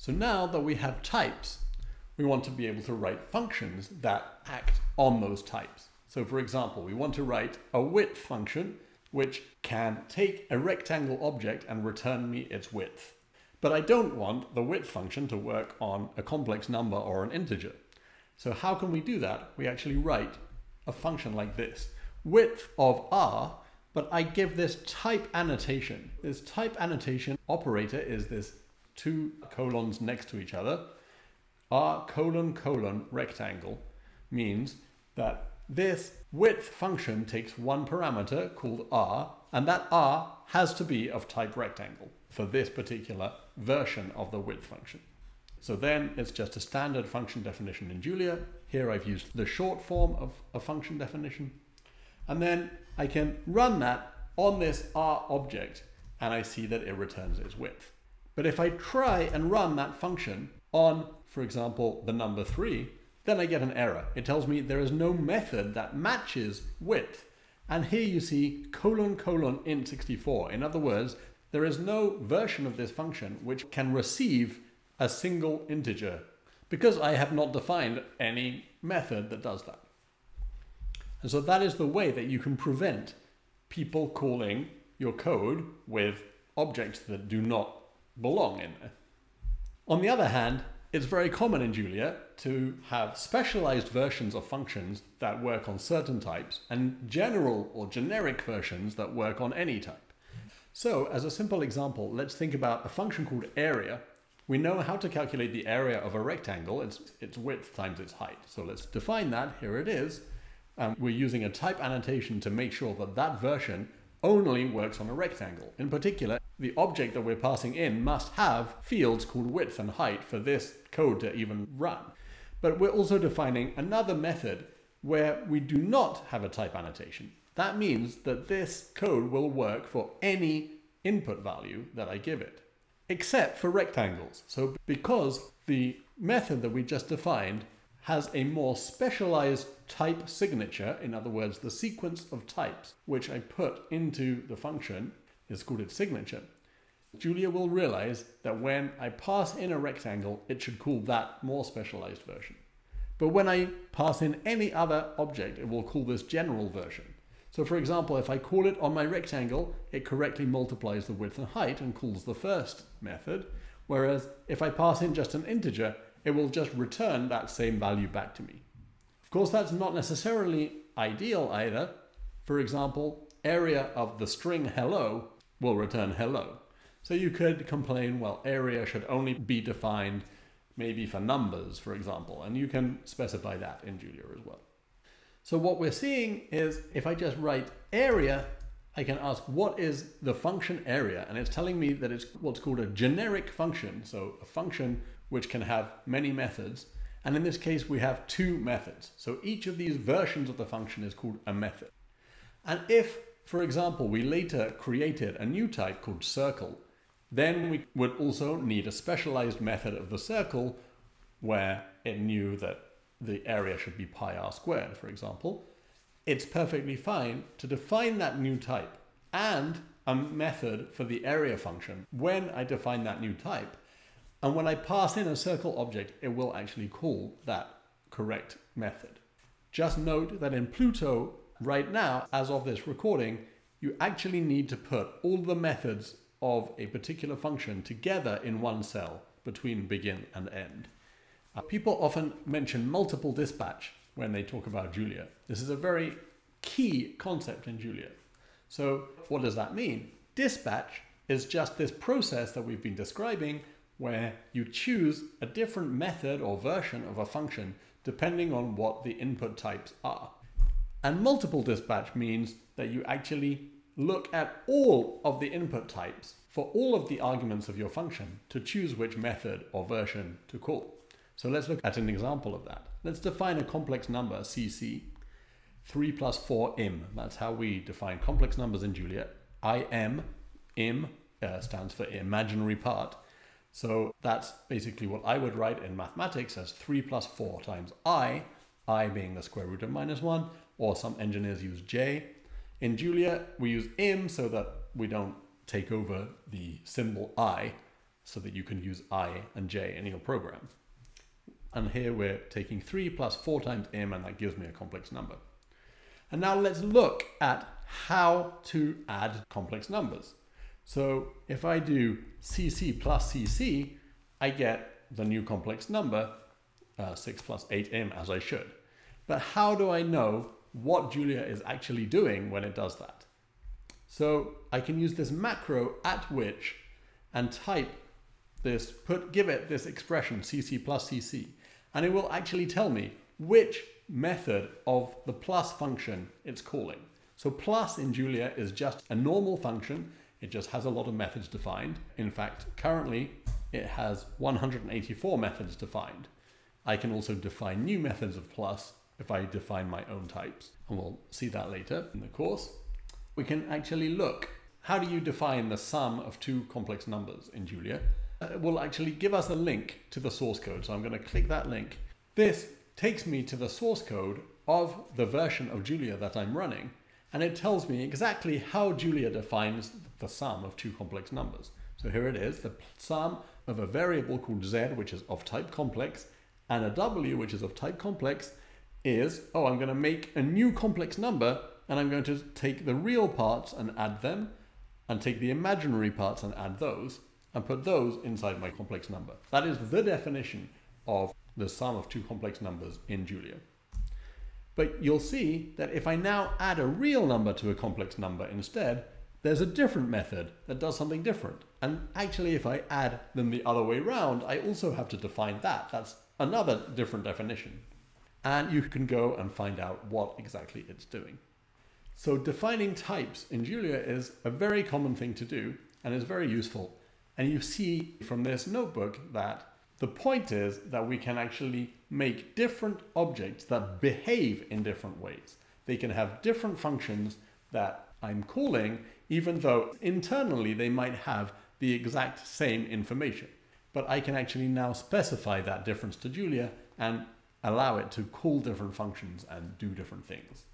So now that we have types, we want to be able to write functions that act on those types. So for example, we want to write a width function which can take a rectangle object and return me its width. But I don't want the width function to work on a complex number or an integer. So how can we do that? We actually write a function like this. Width of r, but I give this type annotation. This type annotation operator is this two colons next to each other. r colon colon rectangle means that this width function takes one parameter called r, and that r has to be of type rectangle for this particular version of the width function. So then it's just a standard function definition in Julia. Here I've used the short form of a function definition. And then I can run that on this R object and I see that it returns its width. But if I try and run that function on, for example, the number 3, then I get an error. It tells me there is no method that matches width. And here you see colon colon int64. In other words, there is no version of this function which can receive a single integer because I have not defined any method that does that. And so that is the way that you can prevent people calling your code with objects that do not belong in there. On the other hand, it's very common in Julia to have specialized versions of functions that work on certain types and general or generic versions that work on any type. So as a simple example, let's think about a function called area. We know how to calculate the area of a rectangle. It's its width times its height. So let's define that. Here it is. Um, we're using a type annotation to make sure that that version only works on a rectangle. In particular, the object that we're passing in must have fields called width and height for this code to even run. But we're also defining another method where we do not have a type annotation. That means that this code will work for any input value that I give it, except for rectangles. So because the method that we just defined has a more specialized type signature, in other words, the sequence of types which I put into the function is called its signature. Julia will realize that when I pass in a rectangle, it should call that more specialized version. But when I pass in any other object, it will call this general version. So for example, if I call it on my rectangle, it correctly multiplies the width and height and calls the first method. Whereas if I pass in just an integer, it will just return that same value back to me. Of course, that's not necessarily ideal either. For example, area of the string hello will return hello. So you could complain, well, area should only be defined maybe for numbers, for example, and you can specify that in Julia as well. So what we're seeing is if I just write area, I can ask what is the function area? And it's telling me that it's what's called a generic function. So a function which can have many methods. And in this case, we have two methods. So each of these versions of the function is called a method. And if, for example, we later created a new type called circle, then we would also need a specialized method of the circle where it knew that the area should be pi r squared, for example, it's perfectly fine to define that new type and a method for the area function when I define that new type. And when I pass in a circle object, it will actually call that correct method. Just note that in Pluto, right now, as of this recording, you actually need to put all the methods of a particular function together in one cell between begin and end. Uh, people often mention multiple dispatch when they talk about Julia. This is a very key concept in Julia. So what does that mean? Dispatch is just this process that we've been describing where you choose a different method or version of a function depending on what the input types are. And multiple dispatch means that you actually look at all of the input types for all of the arguments of your function to choose which method or version to call. So let's look at an example of that. Let's define a complex number, CC, 3 plus 4 im. That's how we define complex numbers in Julia. IM, im, uh, stands for imaginary part. So that's basically what I would write in mathematics as 3 plus 4 times i, i being the square root of minus 1, or some engineers use j. In Julia, we use im so that we don't take over the symbol i, so that you can use i and j in your program. And here we're taking 3 plus 4 times m, and that gives me a complex number. And now let's look at how to add complex numbers. So if I do cc plus cc, I get the new complex number, uh, 6 plus 8m, as I should. But how do I know what Julia is actually doing when it does that? So I can use this macro at which and type this, put, give it this expression cc plus cc, and it will actually tell me which method of the plus function it's calling. So plus in Julia is just a normal function. It just has a lot of methods defined. In fact, currently it has 184 methods defined. I can also define new methods of plus if I define my own types. And we'll see that later in the course. We can actually look, how do you define the sum of two complex numbers in Julia? It uh, will actually give us a link to the source code. So I'm going to click that link. This takes me to the source code of the version of Julia that I'm running, and it tells me exactly how Julia defines the sum of two complex numbers. So here it is, the sum of a variable called z, which is of type complex, and a w, which is of type complex, is, oh, I'm going to make a new complex number, and I'm going to take the real parts and add them, and take the imaginary parts and add those, and put those inside my complex number. That is the definition of the sum of two complex numbers in Julia. But you'll see that if I now add a real number to a complex number instead, there's a different method that does something different. And actually, if I add them the other way around, I also have to define that. That's another different definition. And you can go and find out what exactly it's doing. So defining types in Julia is a very common thing to do and is very useful. And you see from this notebook that the point is that we can actually make different objects that behave in different ways. They can have different functions that I'm calling, even though internally they might have the exact same information. But I can actually now specify that difference to Julia and allow it to call different functions and do different things.